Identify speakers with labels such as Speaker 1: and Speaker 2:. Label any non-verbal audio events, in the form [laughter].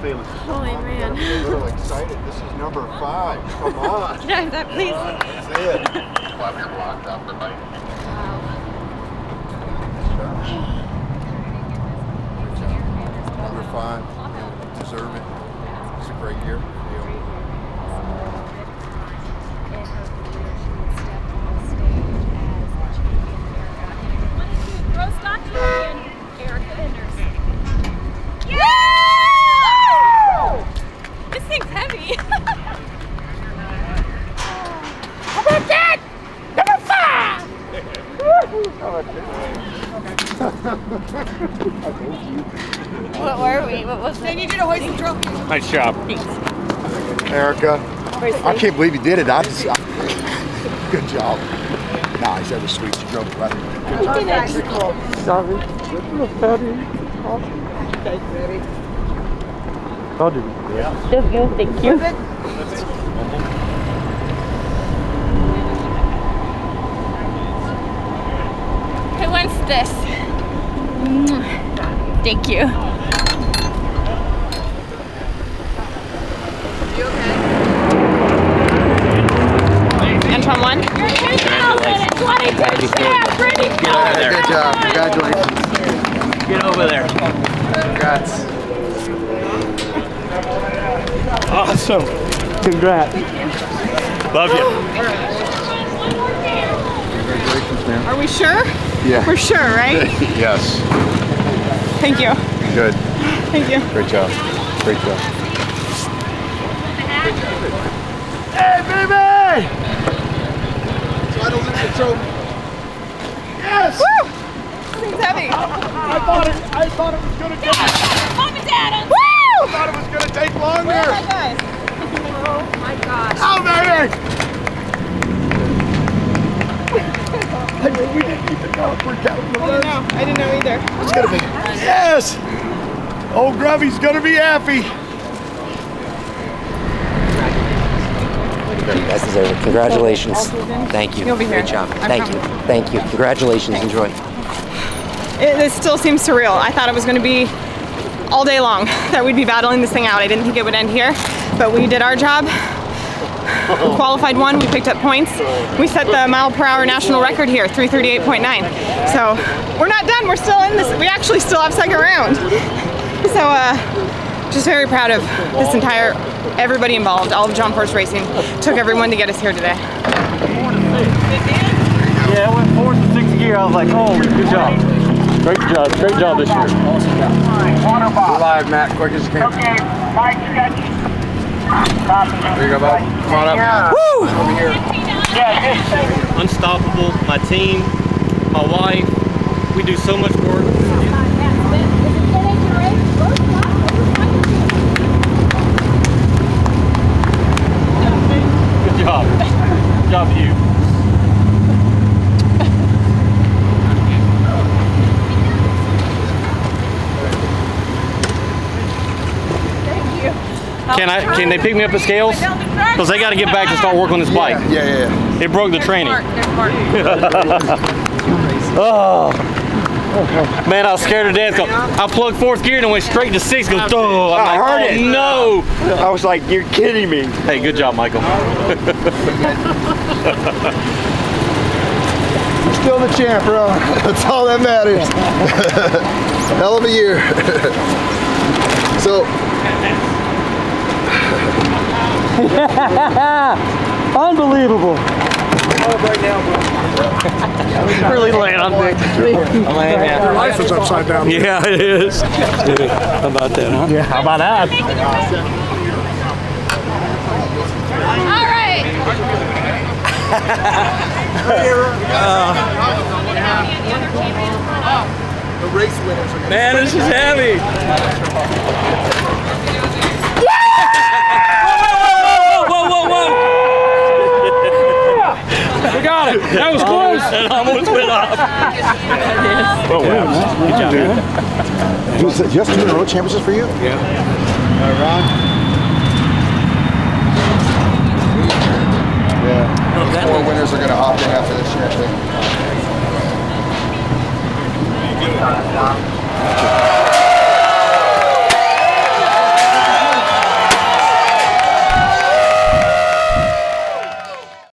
Speaker 1: feeling?
Speaker 2: Oh, Holy man.
Speaker 1: I'm a little excited. This is number five. Come [laughs] on.
Speaker 2: Can I have that, please?
Speaker 1: That's it. Number five. You deserve it. It's a great year for you.
Speaker 3: Pro stock champion, Erica Enders.
Speaker 2: This thing's heavy.
Speaker 3: How about that? Number five!
Speaker 2: What were we? What was it?
Speaker 3: you did a hoisting trophy.
Speaker 4: Nice job.
Speaker 1: Erica, I can't believe you did it. I just, I, [laughs] good job. Nice. That was sweet. You drove it right. Good job.
Speaker 2: Thank you. Thank you. Who wants this? Thank you. You okay? Antoine won?
Speaker 1: Good Good job. Congratulations.
Speaker 4: Get over there.
Speaker 1: Congrats.
Speaker 4: Awesome. Congrats. Love you.
Speaker 1: Congratulations, man.
Speaker 5: Are we sure?
Speaker 1: Yeah.
Speaker 5: We're sure, right? [laughs]
Speaker 1: yes.
Speaker 5: Thank you.
Speaker 1: Good.
Speaker 5: Thank you.
Speaker 1: Great job. Great job.
Speaker 4: Hey, baby!
Speaker 1: Try to lift the trophy.
Speaker 4: Yes!
Speaker 5: Woo! This thing's heavy.
Speaker 4: I thought it. I thought it was gonna get.
Speaker 3: Mom and Dad on
Speaker 4: I
Speaker 5: Woo!
Speaker 4: thought it was gonna take longer.
Speaker 5: Where are my guys?
Speaker 3: Oh my gosh.
Speaker 4: Oh, baby! I mean, we didn't even know if we're counting the
Speaker 5: I didn't know. I didn't know either.
Speaker 4: It's gonna be. Yes! Old Grubby's gonna be happy.
Speaker 6: You guys deserve it. Congratulations. Thank you.
Speaker 5: You'll be here.
Speaker 6: Great job.
Speaker 5: I
Speaker 6: Thank you. Thank you. Congratulations. Enjoy.
Speaker 5: It, this still seems surreal. I thought it was going to be all day long [laughs] that we'd be battling this thing out. I didn't think it would end here, but we did our job. We [laughs] qualified one, we picked up points. We set the mile per hour national record here, 338.9. So we're not done, we're still in this. We actually still have second round. So uh, just very proud of this entire, everybody involved, all of John Force Racing. Took everyone to get us here today.
Speaker 4: Yeah, I went fourth and sixth gear. I was like, oh, good job. Great job. Great job this year.
Speaker 1: Go live, Matt. Quick as you can.
Speaker 7: Okay, Mike, sketch.
Speaker 1: There you go, bud. Come on up.
Speaker 5: Woo!
Speaker 1: Over here.
Speaker 7: Yeah,
Speaker 4: Unstoppable. My team, my wife. We do so much work. Good job. Good job, you. Can I? Can they pick me up at scales? Because they got to get back to start working on this bike.
Speaker 1: Yeah, yeah, yeah.
Speaker 4: It broke the training.
Speaker 5: Mark, Mark. [laughs]
Speaker 4: Oh. Man, I was scared to death. I plugged fourth gear and went straight to six. Goes, oh, I'm like,
Speaker 1: heard
Speaker 4: oh,
Speaker 1: it.
Speaker 4: no.
Speaker 1: I was like, you're kidding me.
Speaker 4: Hey, good job, Michael. [laughs]
Speaker 1: You're still the champ, bro. [laughs] That's all that matters. Hell of a year. so, [laughs]
Speaker 4: Unbelievable. really laying on thick.
Speaker 1: your life is upside down.
Speaker 4: Yeah, it is. How about that, huh? Yeah, how about that?
Speaker 2: All right.
Speaker 1: The race winners
Speaker 4: Man, this is heavy. that was close. Oh, that almost went off. well, yeah, well, good job, man.
Speaker 1: Dude, is just two in a row championships for you? Yeah. All right, Ron. Yeah. Those four winners are going to hop in after this year, I think.